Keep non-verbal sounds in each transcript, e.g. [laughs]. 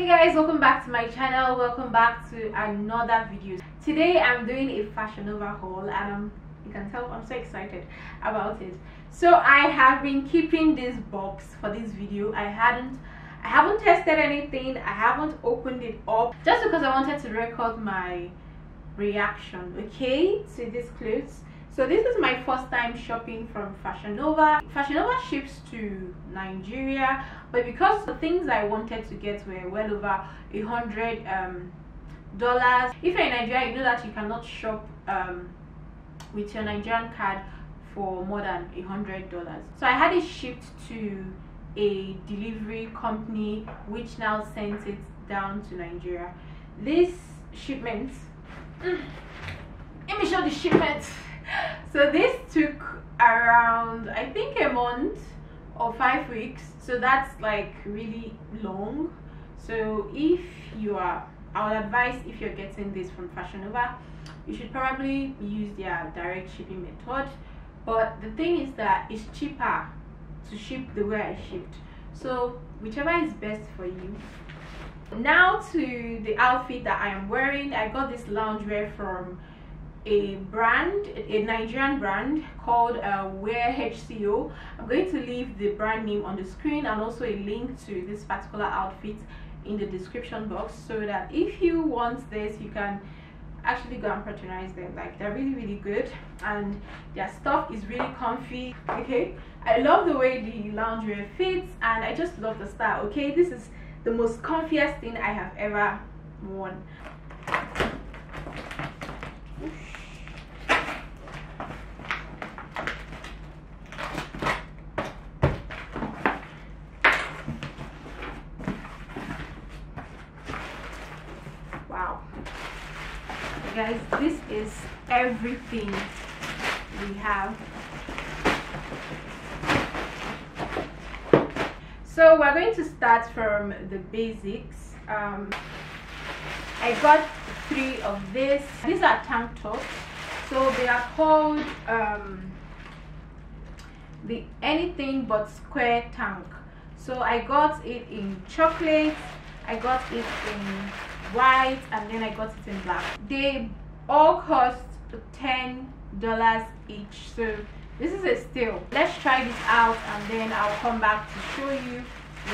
hey guys welcome back to my channel. Welcome back to another video. Today i'm doing a fashion nova haul and um, you can tell i'm so excited about it. So i have been keeping this box for this video. I hadn't i haven't tested anything. I haven't opened it up just because i wanted to record my reaction okay to these clothes so this is my first time shopping from fashion nova. Fashion nova ships to nigeria but because the things i wanted to get were well over a hundred um, dollars. If you're in nigeria you know that you cannot shop um, with your nigerian card for more than a hundred dollars. So i had it shipped to a delivery company which now sends it down to nigeria. This shipment let me show the shipment [laughs] so this took around i think a month or five weeks. So that's like really long. So if you are i would advise if you're getting this from fashion nova you should probably use their direct shipping method. But the thing is that it's cheaper to ship the way i shipped. So whichever is best for you. Now to the outfit that i am wearing. I got this loungewear from a brand a nigerian brand called uh, wear hco i'm going to leave the brand name on the screen and also a link to this particular outfit in the description box so that if you want this you can actually go and patronize them. Like they're really really good and their stuff is really comfy okay? I love the way the loungewear fits and i just love the style okay? This is the most comfiest thing i have ever worn guys this is everything we have. So we're going to start from the basics. Um, i got three of this. These are tank tops. So they are called um, the anything but square tank. So i got it in chocolate i got it in white and then I got it in black. They all cost $10 each. So this is a steal. Let's try this out and then I'll come back to show you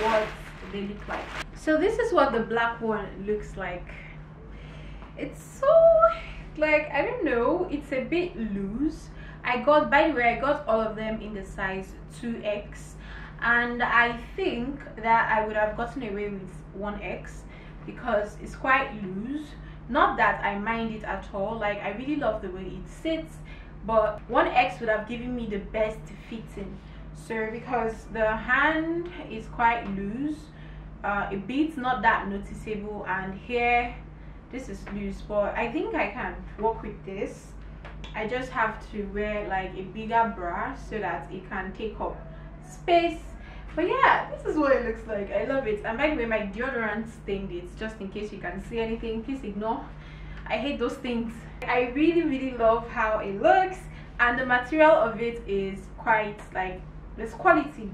what they look like. So this is what the black one looks like. It's so like I don't know, it's a bit loose. I got by the way I got all of them in the size 2x and I think that I would have gotten away with 1x because it's quite loose not that i mind it at all like i really love the way it sits but 1x would have given me the best fitting. So because the hand is quite loose uh, a bit not that noticeable and here this is loose but i think i can work with this. I just have to wear like a bigger bra so that it can take up space but yeah this is what it looks like. I love it. And by the way my deodorant stained it just in case you can see anything please ignore. I hate those things. I really really love how it looks and the material of it is quite like this quality.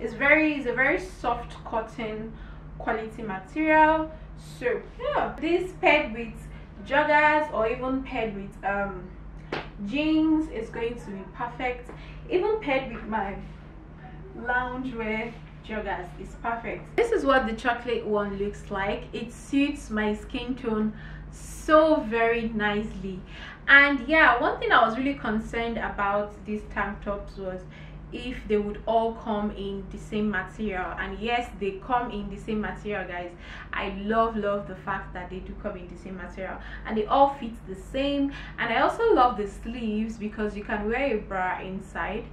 It's very it's a very soft cotton quality material. So yeah. This paired with joggers or even paired with um jeans is going to be perfect. Even paired with my loungewear joggers. Is perfect. This is what the chocolate one looks like. It suits my skin tone so very nicely. And yeah one thing i was really concerned about these tank tops was if they would all come in the same material. And yes they come in the same material guys. I love love the fact that they do come in the same material. And they all fit the same. And i also love the sleeves because you can wear a bra inside.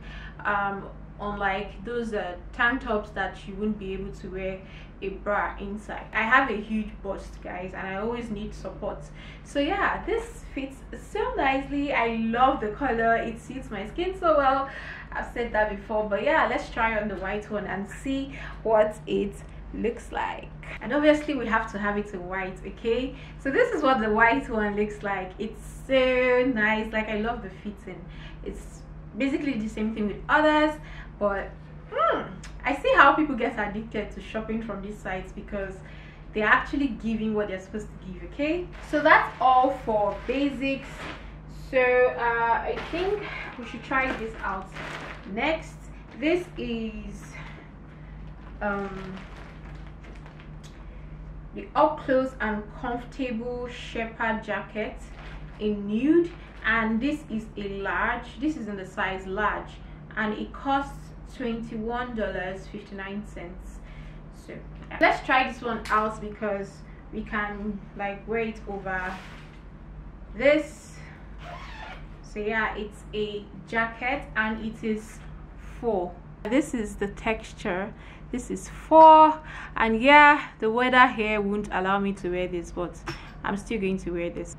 Um, unlike those uh, tank tops that you wouldn't be able to wear a bra inside. I have a huge bust guys and i always need support. So yeah this fits so nicely. I love the color. It suits my skin so well. I've said that before but yeah let's try on the white one and see what it looks like. And obviously we have to have it in white okay? So this is what the white one looks like. It's so nice. Like i love the fitting. It's basically the same thing with others but hmm, I see how people get addicted to shopping from these sites because they're actually giving what they're supposed to give okay? So that's all for basics. So uh, i think we should try this out next. This is um, the up close and comfortable sherpa jacket in nude and this is a large this is in the size large and it costs $21.59 so let's try this one out because we can like wear it over this. So yeah it's a jacket and it is four. This is the texture. This is four. And yeah the weather here won't allow me to wear this but i'm still going to wear this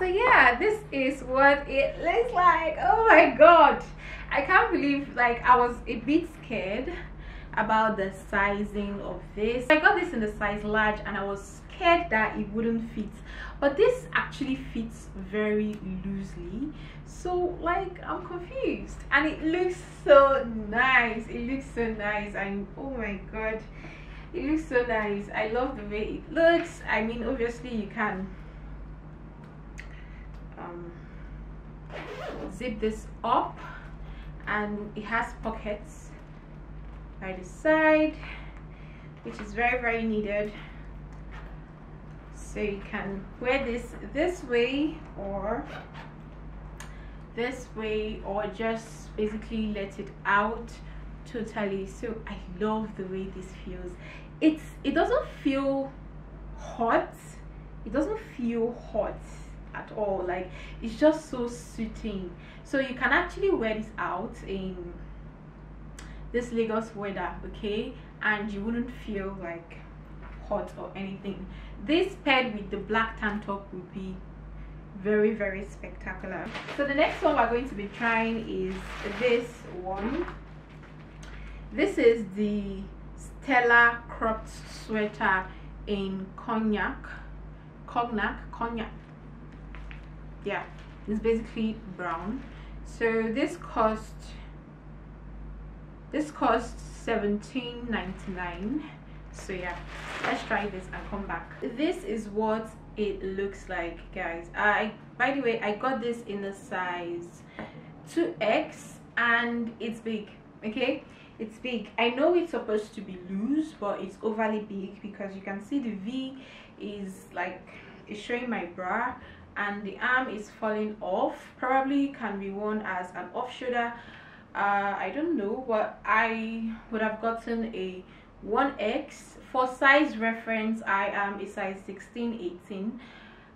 so yeah this is what it looks like. Oh my god. I can't believe like i was a bit scared about the sizing of this. I got this in the size large and i was scared that it wouldn't fit. But this actually fits very loosely. So like i'm confused. And it looks so nice. It looks so nice. And oh my god. It looks so nice. I love the way it looks. I mean obviously you can zip this up and it has pockets by the side which is very very needed. So you can wear this this way or this way or just basically let it out totally. So i love the way this feels. It's it doesn't feel hot. It doesn't feel hot at all. Like it's just so suiting so you can actually wear this out in this lagos weather okay? And you wouldn't feel like hot or anything. This paired with the black tank top would be very very spectacular. So the next one we're going to be trying is this one. This is the stella cropped sweater in cognac. Cognac? Cognac yeah it's basically brown. So this cost this costs 17.99 so yeah let's try this and come back. This is what it looks like guys. I by the way i got this in the size 2x and it's big okay? It's big. I know it's supposed to be loose but it's overly big because you can see the v is like it's showing my bra and the arm is falling off. Probably can be worn as an off shoulder uh, i don't know but i would have gotten a 1x for size reference i am a size 16 18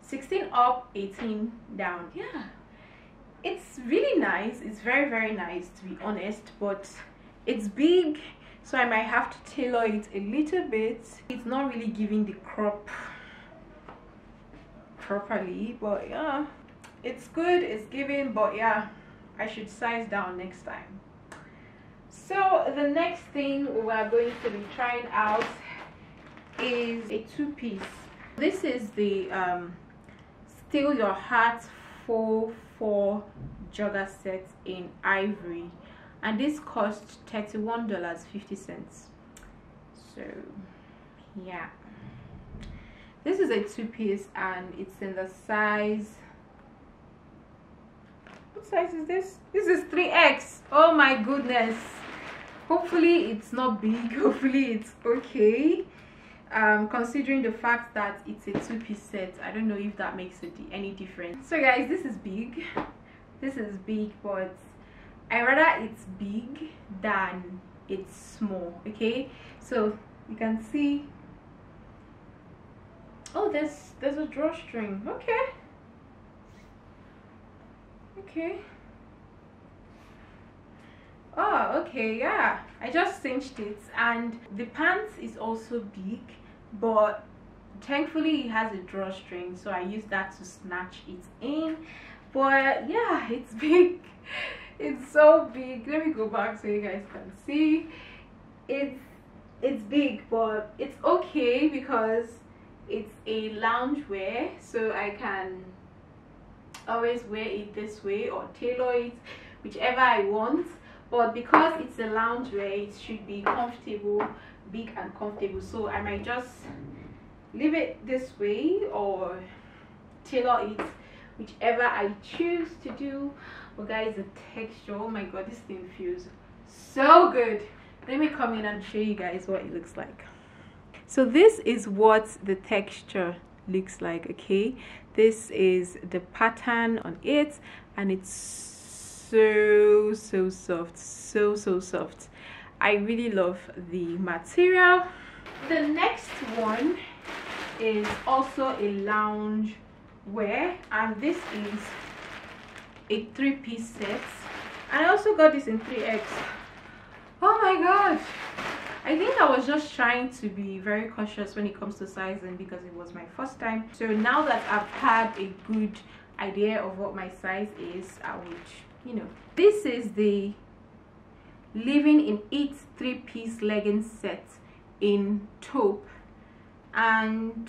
16 up 18 down. Yeah. It's really nice. It's very very nice to be honest but it's big so i might have to tailor it a little bit. It's not really giving the crop properly but yeah. It's good it's giving but yeah i should size down next time. So the next thing we're going to be trying out is a two-piece. This is the um steal your heart faux fur jogger set in ivory and this cost 31 dollars 50 cents. So yeah this is a two-piece and it's in the size what size is this? This is 3x oh my goodness. Hopefully it's not big. [laughs] Hopefully it's okay. Um considering the fact that it's a two-piece set i don't know if that makes any difference. So guys this is big. This is big but i rather it's big than it's small okay? So you can see Oh, there's there's a drawstring. Okay. Okay. Oh, okay, yeah. I just cinched it and the pants is also big, but thankfully it has a drawstring, so I use that to snatch it in. But yeah, [laughs] it's big. It's so big. Let me go back so you guys can see. It's it's big, but it's okay because it's a lounge wear so I can always wear it this way or tailor it whichever I want. But because it's a lounge wear it should be comfortable big and comfortable. So i might just leave it this way or tailor it whichever i choose to do. But guys the texture oh my god this thing feels so good. Let me come in and show you guys what it looks like so this is what the texture looks like okay? This is the pattern on it and it's so so soft so so soft. I really love the material. The next one is also a lounge wear and this is a three-piece set. And i also got this in 3x oh my god I think I was just trying to be very cautious when it comes to sizing because it was my first time. So now that I've had a good idea of what my size is, I would, you know. This is the living in it three-piece leggings set in taupe and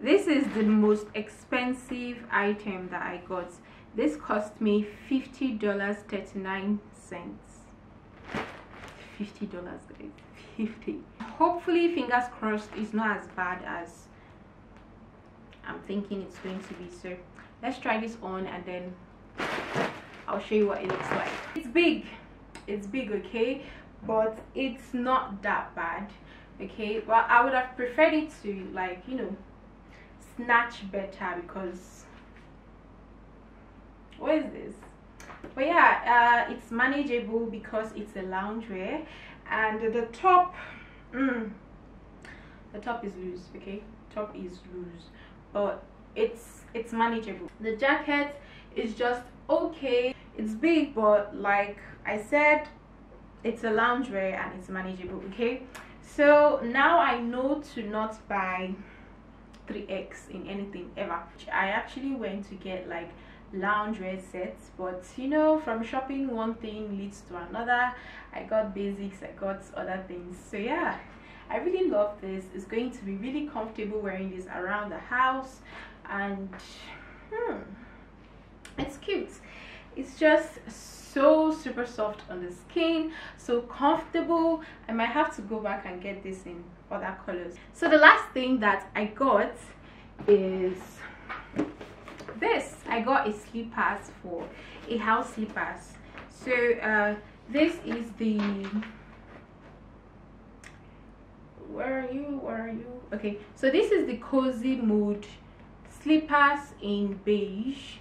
this is the most expensive item that I got. This cost me $50.39 50 dollars guys. 50 hopefully fingers crossed it's not as bad as i'm thinking it's going to be. So let's try this on and then i'll show you what it looks like. It's big. It's big okay? But it's not that bad okay? Well i would have preferred it to like you know snatch better because what is this but yeah uh, it's manageable because it's a loungewear. And the top mm, the top is loose okay? Top is loose. But it's it's manageable the jacket is just okay. It's big but like i said it's a loungewear and it's manageable okay? So now i know to not buy 3x in anything ever. I actually went to get like loungewear sets but you know from shopping one thing leads to another. I got basics i got other things. So yeah i really love this. It's going to be really comfortable wearing this around the house. And hmm, it's cute. It's just so super soft on the skin so comfortable. I might have to go back and get this in other colors. So the last thing that i got is this i got a slippers for a house slippers. So uh, this is the where are you where are you? Okay so this is the cozy mood slippers in beige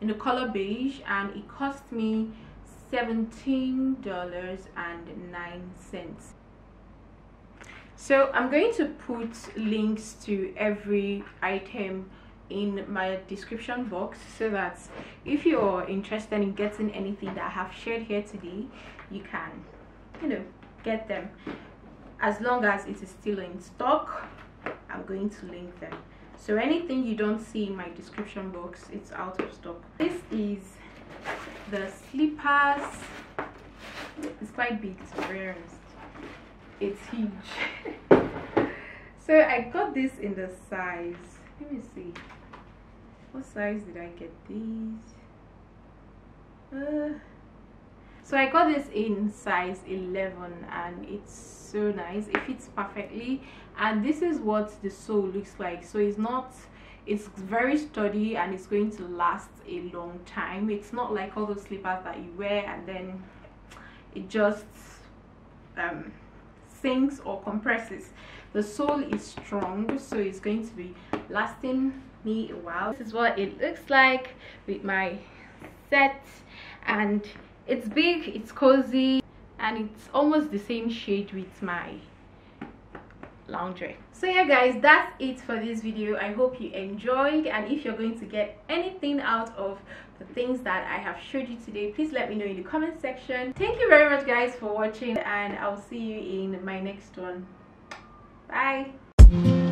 in the color beige and it cost me $17 and 9 cents. So i'm going to put links to every item in my description box so that if you're interested in getting anything that I have shared here today you can you know get them. As long as it is still in stock I'm going to link them. So anything you don't see in my description box it's out of stock. This is the slippers. It's quite big to be honest. It's huge. [laughs] So I got this in the size let me see what size did I get these? Uh, so I got this in size 11 and it's so nice. It fits perfectly. And this is what the sole looks like. So it's not it's very sturdy and it's going to last a long time. It's not like all those slippers that you wear and then it just um, sinks or compresses. The sole is strong so it's going to be lasting me a while. This is what it looks like with my set and it's big it's cozy and it's almost the same shade with my laundry. So yeah guys that's it for this video. I hope you enjoyed and if you're going to get anything out of the things that i have showed you today please let me know in the comment section. Thank you very much guys for watching and i'll see you in my next one. Bye